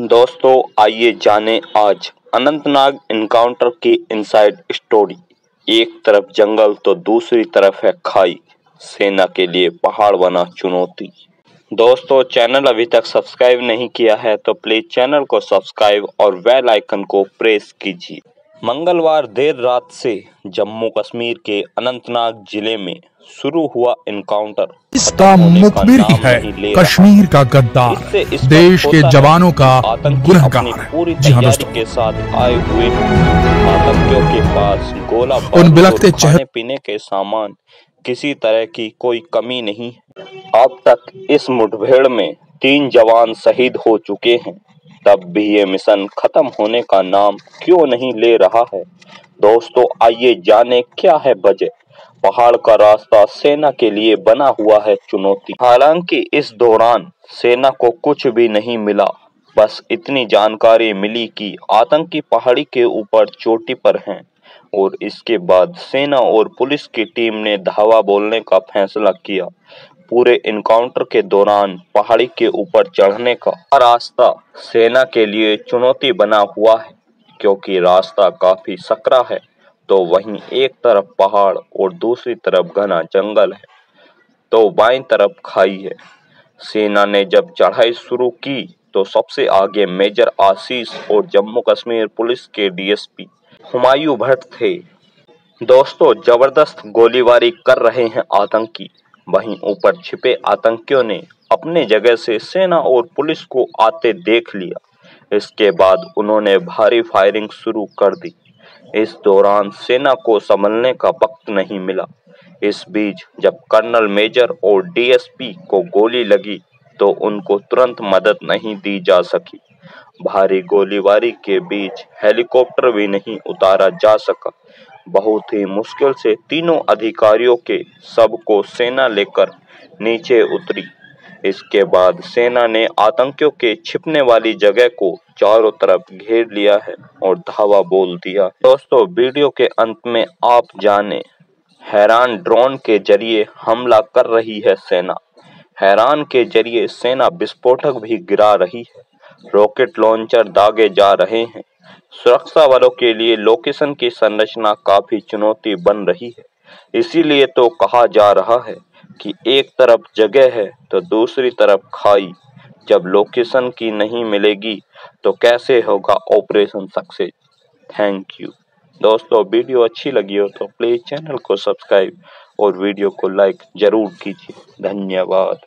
दोस्तों, आइए जाने आज अनंतनाग इनकाउंटर की इनसाइड स्टोरी। एक तरफ़ जंगल तो दूसरी तरफ़ है खाई। सेना के लिए पहाड़ बना चुनौती। दोस्तों, चैनल अभी तक सब्सक्राइब नहीं किया है तो प्लीज़ चैनल को सब्सक्राइब और बेल आइकन को प्रेस कीजिए। मंगलवार देर रात से जम्मू कश्मीर के अनंतनाग ज़िले में शुरू हुआ इनकाउंटर इसका मुखबिर ही है कश्मीर का गद्दार देश के जवानों का गुनहगार। जी हाँ दोस्तों। के साथ आए हुए आतंकियों के पास गोला उन बिलखते खाने पीने के सामान किसी तरह की कोई कमी नहीं। अब तक इस मुठभेड़ में तीन जवान शहीद हो चुके हैं। तब भी ये मिशन खत्म होने का नाम क्यों नहीं ले रहा है? दोस्तों, आइए जाने क्या है वजह पहाड़ का रास्ता सेना के लिए बना हुआ है चुनौती। हालाँकि इस दौरान सेना को कुछ भी नहीं मिला। बस इतनी जानकारी मिली कि आतंकी पहाड़ी के ऊपर चोटी पर हैं और इसके बाद सेना और पुलिस की टीम ने धावा बोलने का फैसला किया। पूरे इनकाउंटर के दौरान पहाड़ी के ऊपर चढ़ने का रास्ता सेना के लिए चुनौती बना हुआ है। क्योंकि रास्ता काफ़ी सकरा है तो वहीं एक तरफ़ पहाड़ और दूसरी तरफ़ घना जंगल है तो बाई तरफ़ खाई है। सेना ने जब चढ़ाई शुरू की तो सबसे आगे मेजर आशीष और जम्मू कश्मीर पुलिस के डीएसपी हुमायूं भट्ट थे। दोस्तों, ज़बरदस्त गोलीबारी कर रहे हैं आतंकी। वहीं ऊपर छिपे आतंकियों ने अपने जगह से सेना और पुलिस को आते देख लिया। इसके बाद उन्होंने भारी फायरिंग शुरू कर दी। इस दौरान सेना को संभलने का वक्त नहीं मिला। इस बीच जब कर्नल मेजर और डीएसपी को गोली लगी तो उनको तुरंत मदद नहीं दी जा सकी। भारी गोलीबारी के बीच हेलीकॉप्टर भी नहीं उतारा जा सका। बहुत ही मुश्किल से तीनों अधिकारियों के सबको सेना लेकर नीचे उतरी। इसके बाद सेना ने आतंकियों के छिपने वाली जगह को चारों तरफ़ घेर लिया है और धावा बोल दिया, दोस्तों, वीडियो के अंत में आप जाने, हैरान ड्रोन के ज़रिए हमला कर रही है सेना। हैरान के ज़रिए सेना विस्फोटक भी गिरा रही है। रॉकेट लॉन्चर दागे जा रहे हैं। सुरक्षा बलों के लिए लोकेशन की संरचना काफ़ी चुनौती बन रही है। इसीलिए तो कहा जा रहा है कि एक तरफ़ जगह है तो दूसरी तरफ़ खाई। जब लोकेशन की नहीं मिलेगी तो कैसे होगा ऑपरेशन सक्सेस? Thank you. दोस्तों, वीडियो अच्छी लगी हो तो प्लीज़ चैनल को सब्सक्राइब और वीडियो को लाइक ज़रूर कीजिए। धन्यवाद।